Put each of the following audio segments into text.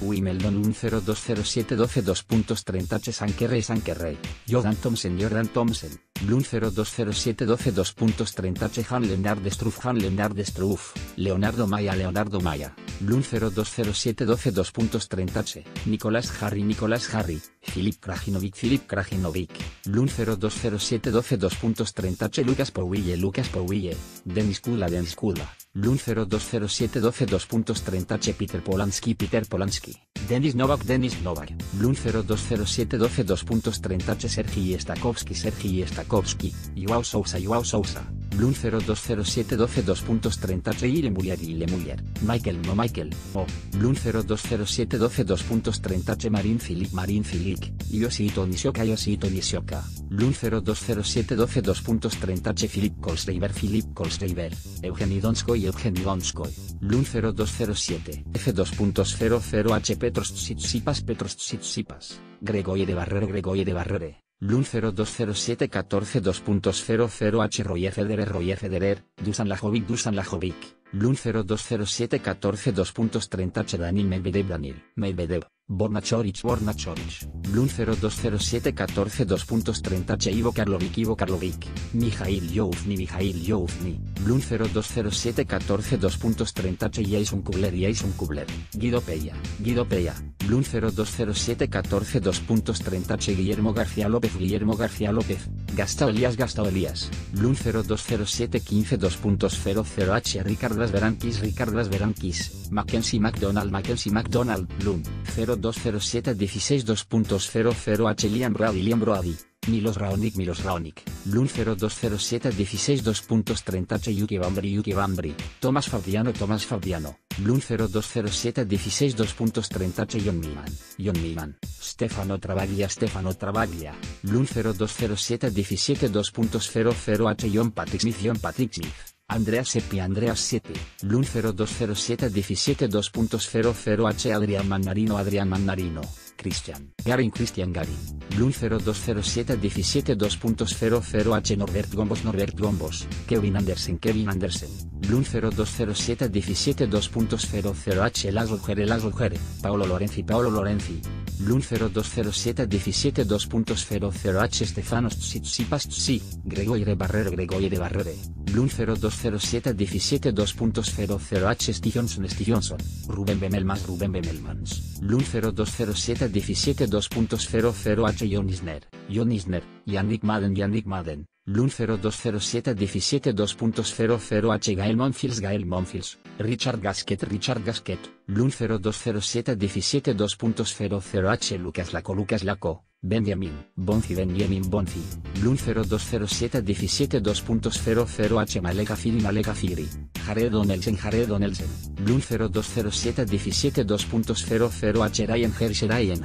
Wimbledon 10207 12 2.30 H Sankerrey Sankerrey, Jordan Thompson Jordan Thompson, Bloom 0207 12 2.30 H Han Leonard Struff Han Leonard Struff, Leonardo Maya Leonardo Maya, Bloom 0207 12 2.30 H, Nicolás Harry Nicolás Harry, Filip Krajinovic Filip Krajinovic, Bloom 0207 12 2.30 H Lucas Powille Lucas Powille, Denis Kula Denis Kula, Bloom 0207 12 2.30 H Peter Polanski Peter Polanski, Denis Novak Denis Novak, Bloom 0207 12 2.30 H Sergi Stakowski Sergi Stakowski, Joao Sousa Joao Sousa, Bloom 0207 12 2.30 H Ile Muller Ile Muller, Michael No Michael, O, Bloom 0207 12 2.30 H Marin Philip Marin Philip, Yoshito Nishoka Yoshito Nishoka, Bloom 0207 12 2.30 H Philip Kolsreiber Philip Kolsreiber, Eugenio Donskoy Eugenio Donskoy, Bloom 0207 F2.00 H Petros Tsitsipas Petros Tsitsipas, Gregoire de Barrere Gregoire de Barrere. Bloom 0207 14 2.00 H Royer Federer Royer Federer, Dusan Lajovic Dusan Lajovic, Bloom 0207 14 2.30 H Daniel Medvedev Daniel Medvedev, Borna Chorich Borna Chorich, Bloom 0207 14 2.30 H Ivo Karlovic Ivo Karlovic, Mijail Youfni Mijail Youfni, Bloom 0207 14 2.30 H Jason Kubler Jason Kubler, Guido Peya, Guido Bloom 0207 14 2.30 H Guillermo García López Guillermo García López, Gastao Elías Gastao Elías, Bloom 0207 15 2.00 H Ricard Las Berankis Ricard Las Berankis, Mackenzie McDonald Mackenzie McDonald Bloom 0207 16 2.00 H Liam Brady Liam Brady, Milos Raonic Milos Raonic, Bloom 0207 16 2.30 H Yuki Bambri Yuki Bambri, Tomás Fabiano Tomás Fabiano, Bloom 0207 16 2.30 H John Miman, John Miman, Stefano Travaglia Stefano Travaglia, Bloom 0207 17 2.00 H John Patrick Smith John Patrick Smith. Andrea Seppi Andrea Seppi, Bloom 0207 17 2.00 H Adrián Mannarino Adrián Mannarino, Christian Garin Christian Garin, Bloom 0207 17 2.00 H Norbert Gombos Norbert Gombos, Kevin Andersen Kevin Andersen, Bloom 0207 17 2.00 H Laszlo Jere Laszlo Jere, Paolo Lorenzi Paolo Lorenzi, Bloom 0207 17 2.00 H Stefanos Tsitsipas Tsi, Gregoire Barrere Gregoire Barrere, Bloom 0207 17 2.00 H Stigionson Stigionson, Ruben Bemelmans Ruben Bemelmans, Bloom 0207 17 2.00 H Jon Isner, Jon Isner, Yannick Madden Yannick Madden, Bloom 0207 17 2.00 H Gael Monfils Gael Monfils, Richard Gasquet Richard Gasquet, Bloom 0207 17 2.00 H Lucas Laco Lucas Laco, Benjamin, Bonzi Benjamin Bonzi, Bloom 0207 17 2.00 H Maleka Firi Maleka Firi, Jared Donelsen Jared Donelsen, Bloom 0207 17 2.00 H Ryan Hersen Ryan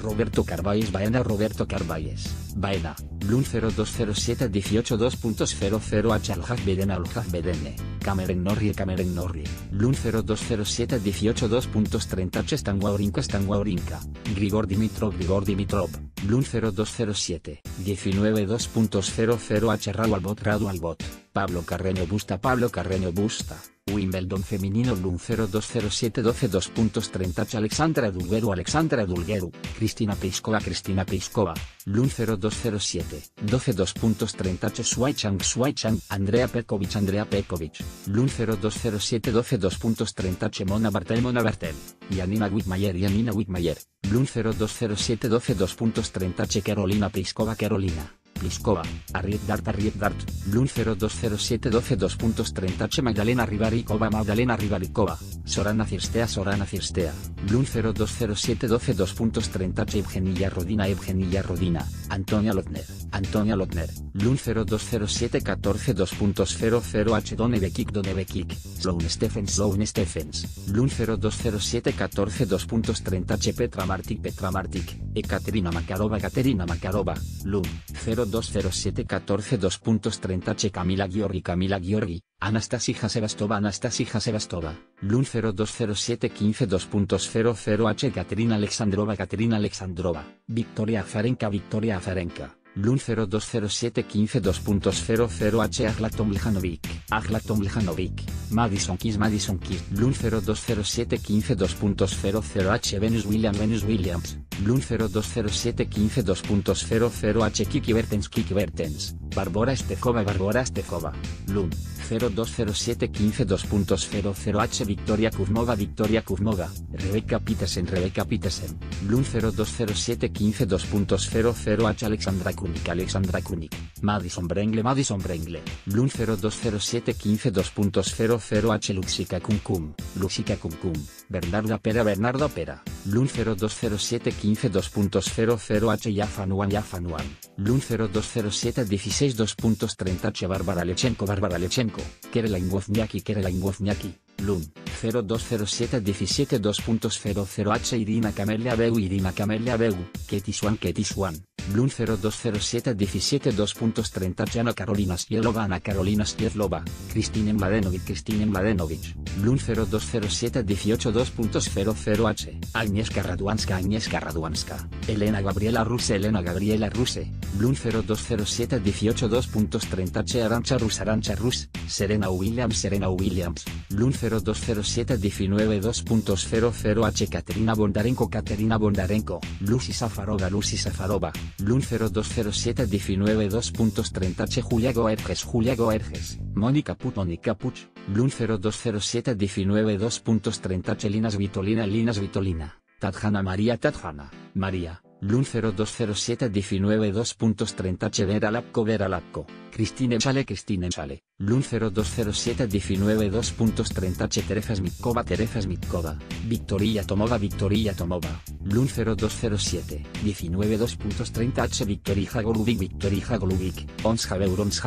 Roberto Carvalles Baena Roberto Carvalles, Baena, Bloom 0207 18 2.00 H Aljaz Beden Aljaz Bedene, Cameron Norrie Cameron Norrie, Bloom 0207 18 2.30 H Stanguaurinka Stanguaurinka, Grigor Dimitrov Grigor Dimitrov, Bloom 0207 19 2.00 H Radu Albot Radu Albot, Pablo Carreño Busta Pablo Carreño Busta. Wimbledon femenino Bloom 0207 12 2.30 H Alexandra Dulgueru Alexandra Dulgueru, Cristina Peiskova Cristina Peiskova, Bloom 0207 12 2.30 H Shuaichang Shuaichang Andrea Pekovic Andrea Pekovic, Bloom 0207 12 2.30 H Mona Bartel Mona Bartel, Yanina Wittmayer Yanina Wittmayer, Bloom 0207 12 2.30 H Carolina Peiskova Carolina. Pliskova, Arriet Dart Arriet Dart, Bloom 0207 12 2.30 H Magdalena Ribarikova Magdalena Ribarikova, Sorana Cirstea Sorana Cirstea, Bloom 0207 12 2.30 H Evgenia Rodina Evgenia Rodina, Antonia Lotner, Antonia Lotner, Bloom 0207 14 2.00 H Donebekik Donebekik, Sloan Stephens Sloan Stephens, Bloom 0207 14 2.30 H Petra Martik Petra Martik, Ekaterina Makarova Ekaterina Makarova, Bloom 0207 14 2.30 H Camila Giorgi Camila Giorgi, Anastasia Sebastova Anastasia Sebastova, Bloom 0207 15 2.00 H Katerina Alexandrova Katerina Alexandrova, Victoria Azarenka Victoria Azarenka, Blun 0207 15 2.00H Agla Tomljanovic, Agla Tomljanovic, Madison Keys Madison Keys, Blun 0207 15 2.00H Venus William Venus Williams, Blun 0207 15 2.00H Kiki Bertens Kiki Bertens, Barbora Estefova Barbora Estefova, Blun 0207 15 2.00H Victoria Kuzmova Victoria Kuzmova, Rebecca Petersen Rebecca Petersen, Blun 0207 15 2.00H Alexandra Kunik Alexandra Kunik, Madison Brengle Madison Brengle, Blun 0207 15 2.00H Luxica Kumkum, Luxica Kumkum, Bernarda Pera Bernarda Pera, Blun 0207 15 2.00H Yafanuan Yafanuan, Blun 0207 16 2.30H Bárbara Lechenko Bárbara Lechenko, Kereline Wozniacki Kereline Wozniacki, Lun, 0207 17 2.00H Irina Camelia Beu Irina Camelia Beu, Ketiswan Ketiswan, Blun 0207 17 2.30 Ana Carolina Sielova Ana Carolina Sielova, Kristine Mladenovic Kristine Mladenovic, Blun 0207 18 2.00H, Agnieszka Radwanska Agnieszka Radwanska, Elena Gabriela Ruse Elena Gabriela Ruse, Blun 0207 18 2.30H Arancha Rus Arancha Rus, Serena Williams Serena Williams, Blun 0207 19 2.00H Katerina Bondarenko Katerina Bondarenko, Lucy Safarova Lucy Safarova, Blun 0207 19 2.30H Julia Goerges Julia Goerges, Mónica Puch Mónica Puch, Blun 0207 19 2.30H Linas Vitolina Linas Vitolina, Tatjana María Tatjana, María, Blun 0207 19 2.30H Vera Lapco Vera Lapco, Cristine Chale Chale, Blun 0207 19 2.30H Teresa Smitkova Teresa Smitkova, Victoria Tomova Victoria Tomova, Blun 0207 19 2.30H Victorija Golubic Victorija Golubic, Ons Javeur Ons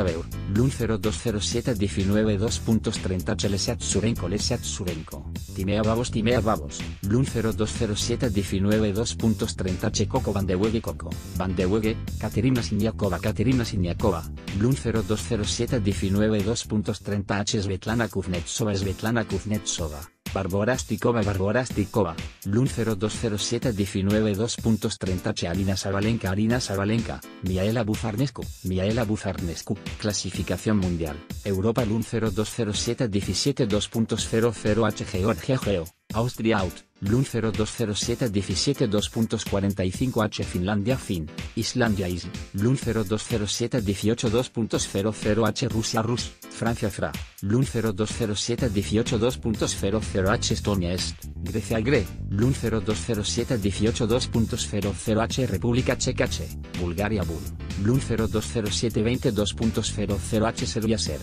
Blun 0207 19 2.30H Lesiat Surenko Lesiat Surenko, Timea Babos Timea Babos, Blun 0207 19 2.30H Coco Van de Wege Coco, Van de Wege, Katerina Siniakova Katerina Siniakova, Blun 0207 19 2.30H Svetlana Kuznetsova Svetlana Kuznetsova, Barbora Stikova Barbora Stikova, Blun 0207 19 2.30H Alina Sabalenka Alina Sabalenka, Miaela Buzarnescu, Miaela Buzarnescu, Clasificación Mundial, Europa Lun 0207 17 2.00H Georgia Geo, Austria Out, Blun 0207 17 2.45H Finlandia Fin, Islandia Isl, Blun 0207 18 2.00H Rusia Rus, Francia Fra, Blun 0207 18 2.00H Estonia Est, Grecia Gre, Blun 0207 18 2.00H República Checa Che, Bulgaria Bul, Blun 0207 20 2.00H Serbia Ser.